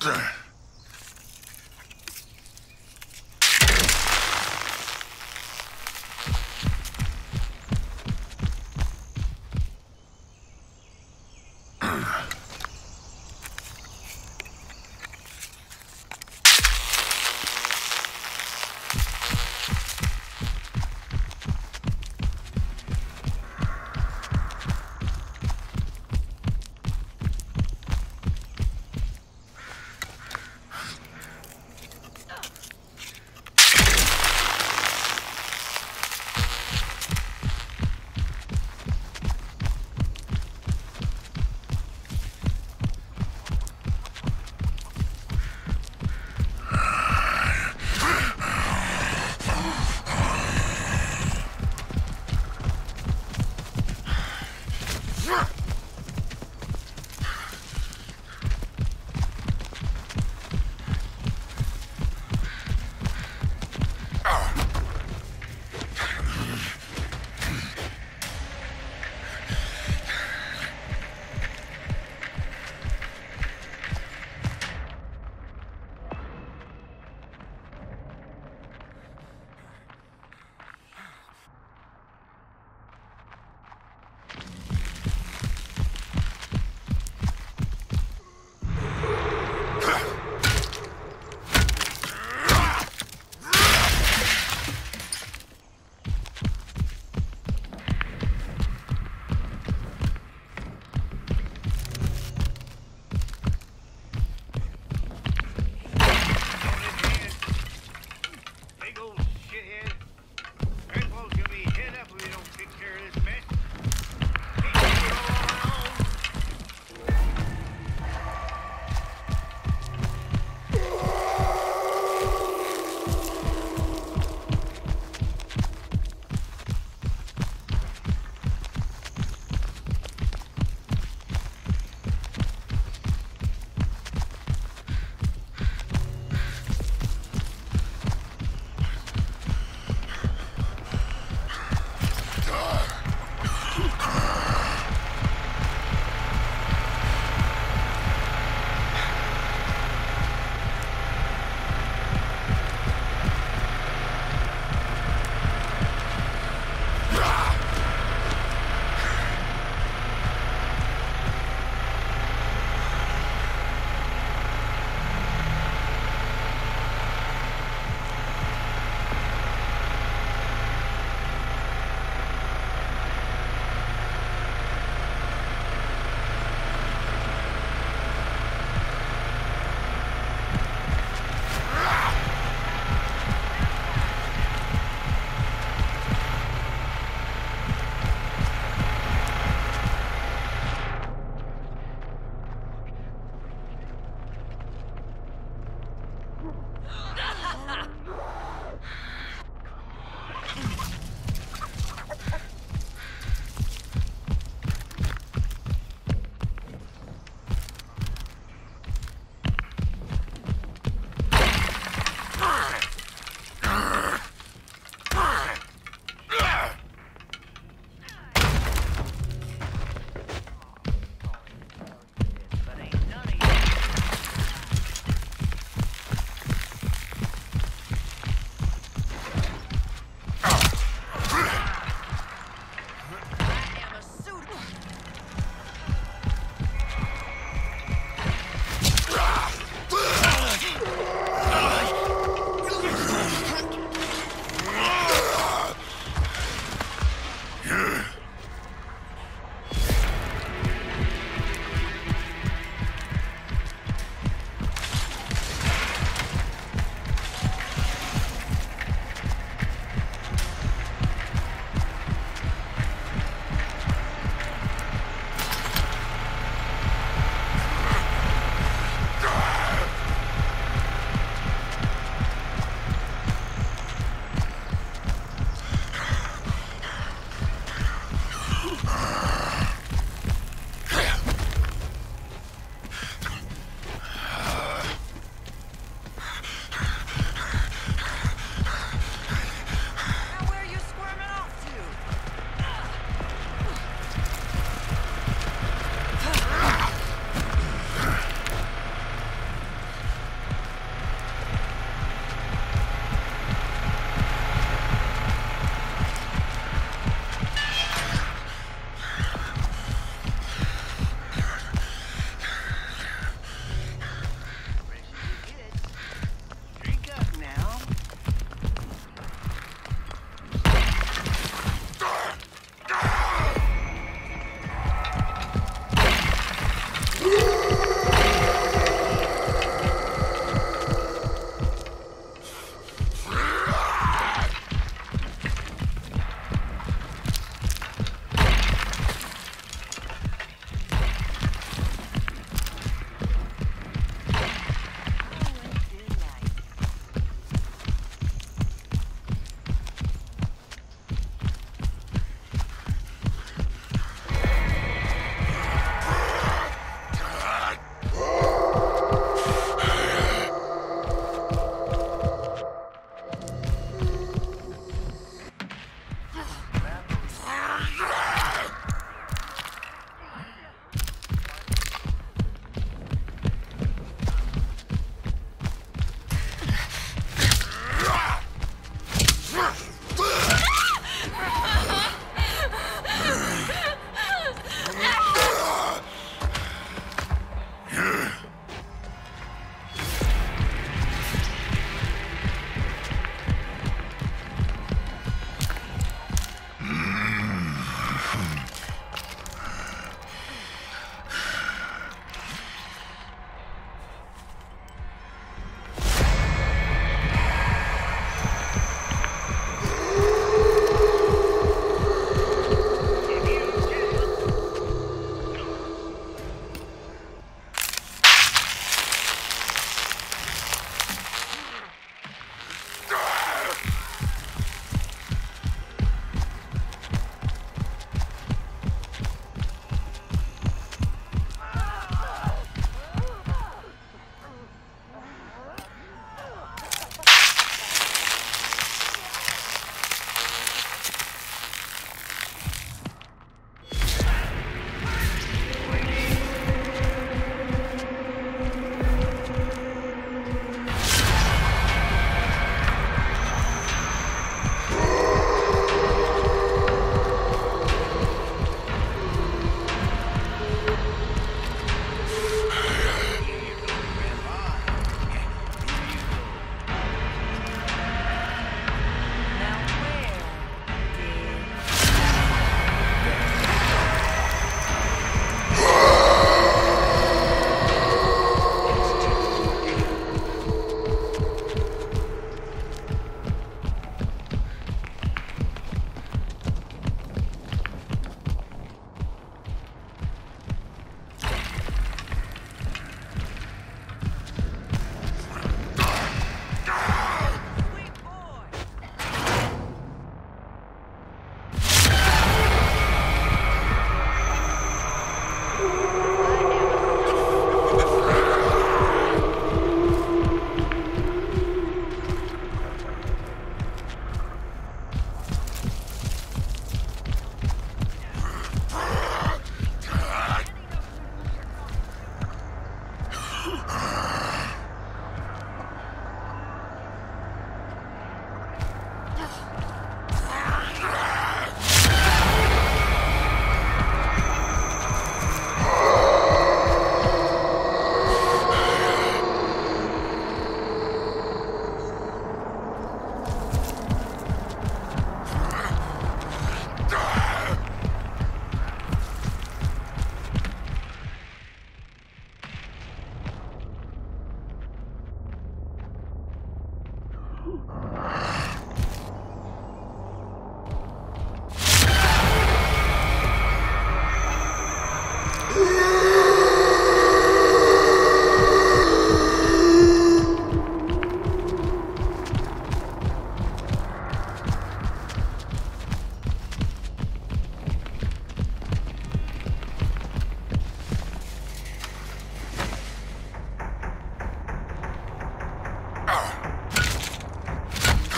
doctor.